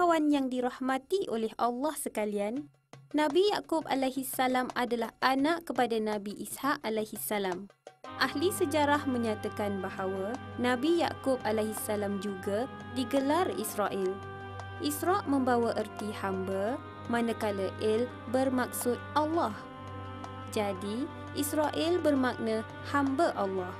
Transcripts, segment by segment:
Kawan-kawan yang dirahmati oleh Allah sekalian, Nabi Yakub alaihi salam adalah anak kepada Nabi Ishak alaihi salam. Ahli sejarah menyatakan bahawa Nabi Yakub alaihi salam juga digelar Israel. Isra membawa erti hamba, manakala Il bermaksud Allah. Jadi, Israel bermakna hamba Allah.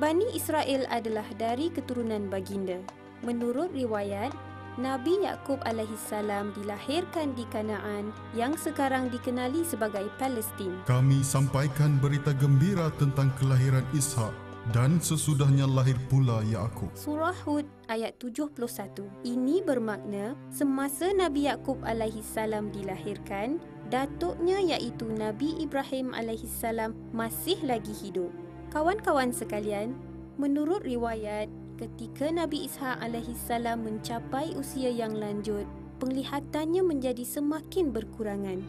Bani Israel adalah dari keturunan baginda. Menurut riwayat, Nabi Yakub alaihi salam dilahirkan di Kanaan yang sekarang dikenali sebagai Palestin. Kami sampaikan berita gembira tentang kelahiran Ishak dan sesudahnya lahir pula Yaakub. Surah Hud ayat 71. Ini bermakna semasa Nabi Yakub alaihi salam dilahirkan, datuknya iaitu Nabi Ibrahim alaihi salam masih lagi hidup. Kawan-kawan sekalian, menurut riwayat, ketika Nabi Ishak alaihi salam mencapai usia yang lanjut, penglihatannya menjadi semakin berkurangan.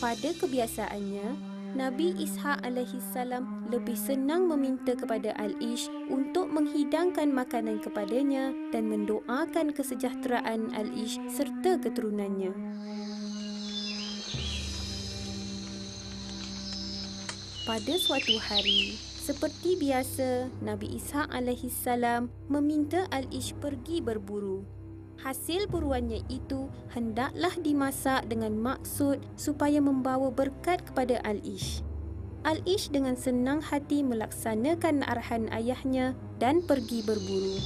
Pada kebiasaannya, Nabi Ishak alaihi salam lebih senang meminta kepada Al-Ish untuk menghidangkan makanan kepadanya dan mendoakan kesejahteraan Al-Ish serta keturunannya. Pada suatu hari, seperti biasa, Nabi alaihi salam meminta Al-Ish pergi berburu. Hasil buruannya itu hendaklah dimasak dengan maksud supaya membawa berkat kepada Al-Ish. Al-Ish dengan senang hati melaksanakan arahan ayahnya dan pergi berburu.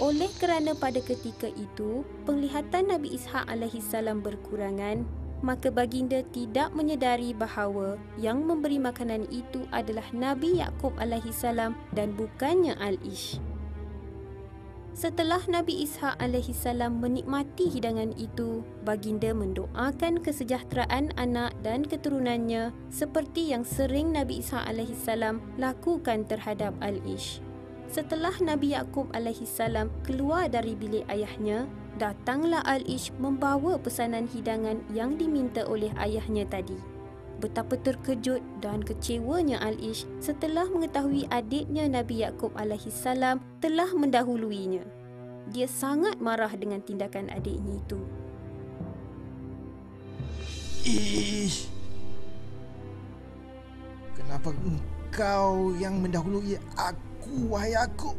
Oleh kerana pada ketika itu, penglihatan Nabi Ishak alaihi salam berkurangan, maka baginda tidak menyedari bahawa yang memberi makanan itu adalah Nabi Yakub alaihi salam dan bukannya Al-Ish. Setelah Nabi Ishak alaihi salam menikmati hidangan itu, baginda mendoakan kesejahteraan anak dan keturunannya seperti yang sering Nabi Ishak alaihi salam lakukan terhadap Al-Ish. Setelah Nabi Yakub alaihi salam keluar dari bilik ayahnya, datanglah Al-Ish membawa pesanan hidangan yang diminta oleh ayahnya tadi. Betapa terkejut dan kecewanya Al-Ish setelah mengetahui adiknya Nabi Yakub alaihi salam telah mendahuluinya. Dia sangat marah dengan tindakan adiknya itu. Ish. Kenapa engkau yang mendahului aku, wahai aku?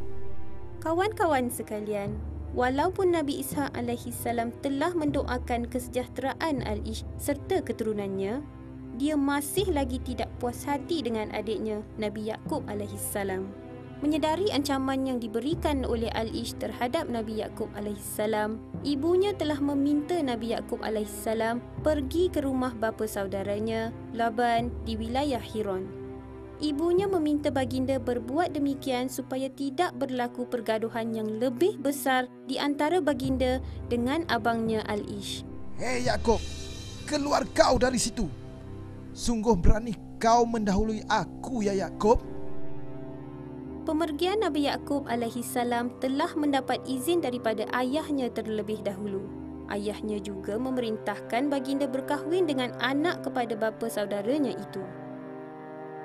Kawan-kawan sekalian, Walaupun Nabi alaihi salam telah mendoakan kesejahteraan Al-Ish serta keturunannya, dia masih lagi tidak puas hati dengan adiknya Nabi Yakub alaihi salam. Menyedari ancaman yang diberikan oleh Al-Ish terhadap Nabi Yakub alaihi salam, ibunya telah meminta Nabi Yakub alaihi salam pergi ke rumah bapa saudaranya Laban di wilayah Hiron ibunya meminta baginda berbuat demikian supaya tidak berlaku pergaduhan yang lebih besar di antara baginda dengan abangnya Al-Ish. Hei Yaakob, keluar kau dari situ. Sungguh berani kau mendahului aku ya Yaakob. Pemergian Nabi Yaakob alaihi salam telah mendapat izin daripada ayahnya terlebih dahulu. Ayahnya juga memerintahkan baginda berkahwin dengan anak kepada bapa saudaranya itu.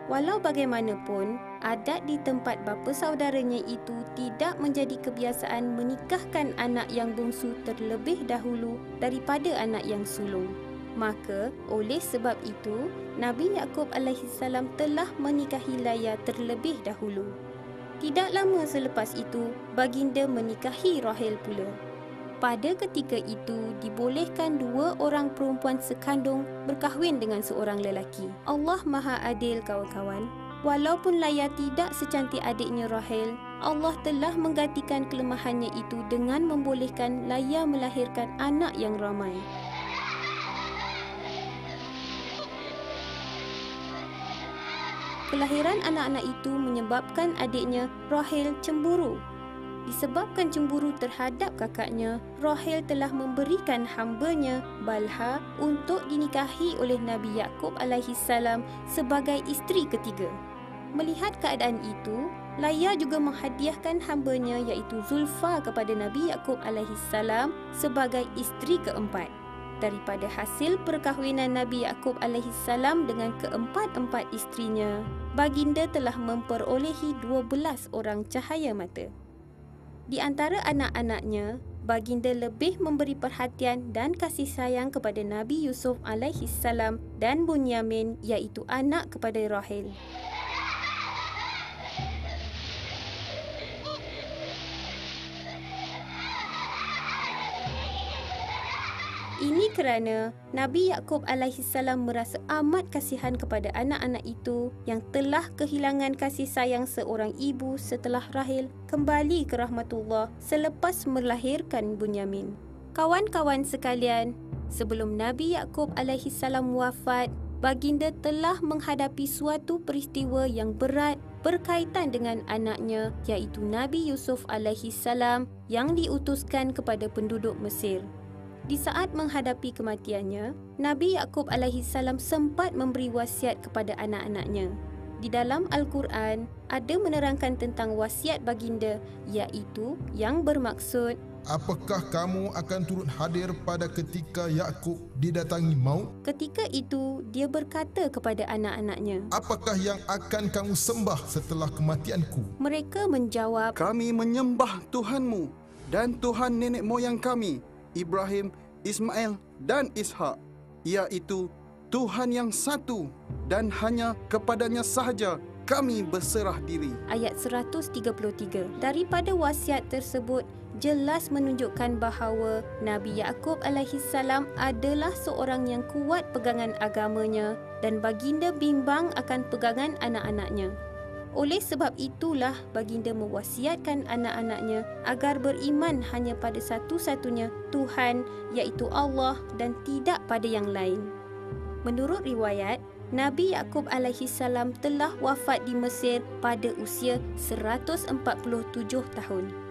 Walau bagaimanapun, adat di tempat bapa saudaranya itu tidak menjadi kebiasaan menikahkan anak yang bungsu terlebih dahulu daripada anak yang sulung. Maka, oleh sebab itu, Nabi Yakub alaihissalam telah menikahi Laya terlebih dahulu. Tidak lama selepas itu, baginda menikahi Rahel pula. Pada ketika itu, dibolehkan dua orang perempuan sekandung berkahwin dengan seorang lelaki. Allah Maha Adil kawan-kawan. Walaupun Laya tidak secantik adiknya Rahel, Allah telah menggantikan kelemahannya itu dengan membolehkan Laya melahirkan anak yang ramai. Kelahiran anak-anak itu menyebabkan adiknya Rahel cemburu Disebabkan cemburu terhadap kakaknya, Rahel telah memberikan hambanya Balha untuk dinikahi oleh Nabi Yakub alaihi salam sebagai isteri ketiga. Melihat keadaan itu, Laya juga menghadiahkan hambanya iaitu Zulfa kepada Nabi Yakub alaihi salam sebagai isteri keempat. daripada hasil perkahwinan Nabi Yakub alaihi salam dengan keempat-empat isterinya, baginda telah memperolehi 12 orang cahaya mata. Di antara anak-anaknya, baginda lebih memberi perhatian dan kasih sayang kepada Nabi Yusuf alaihi salam dan Bunyamin iaitu anak kepada Rahel. Ini kerana Nabi Yakub alaihi salam merasa amat kasihan kepada anak-anak itu yang telah kehilangan kasih sayang seorang ibu setelah Rahil kembali ke rahmatullah selepas melahirkan Bunyamin. Kawan-kawan sekalian, sebelum Nabi Yakub alaihi salam wafat, baginda telah menghadapi suatu peristiwa yang berat berkaitan dengan anaknya iaitu Nabi Yusuf alaihi salam yang diutuskan kepada penduduk Mesir. Di saat menghadapi kematiannya, Nabi Yakub alaihi salam sempat memberi wasiat kepada anak-anaknya. Di dalam Al-Quran ada menerangkan tentang wasiat baginda iaitu yang bermaksud Apakah kamu akan turut hadir pada ketika Yakub didatangi maut? Ketika itu dia berkata kepada anak-anaknya Apakah yang akan kamu sembah setelah kematianku? Mereka menjawab Kami menyembah Tuhanmu dan Tuhan nenek moyang kami Ibrahim, Ismail dan Ishak, iaitu Tuhan yang satu dan hanya kepadanya sahaja kami berserah diri. Ayat 133. Daripada wasiat tersebut jelas menunjukkan bahawa Nabi Yakub alaihi salam adalah seorang yang kuat pegangan agamanya dan baginda bimbang akan pegangan anak-anaknya. Oleh sebab itulah baginda mewasiatkan anak-anaknya agar beriman hanya pada satu-satunya Tuhan iaitu Allah dan tidak pada yang lain. Menurut riwayat, Nabi Yakub alaihi salam telah wafat di Mesir pada usia 147 tahun.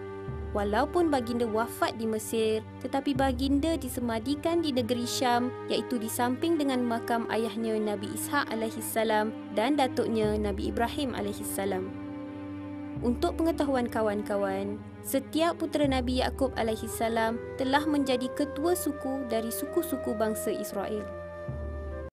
Walaupun baginda wafat di Mesir, tetapi baginda disemadikan di negeri Syam iaitu di samping dengan makam ayahnya Nabi alaihi salam dan datuknya Nabi Ibrahim salam. Untuk pengetahuan kawan-kawan, setiap putera Nabi alaihi salam telah menjadi ketua suku dari suku-suku bangsa Israel.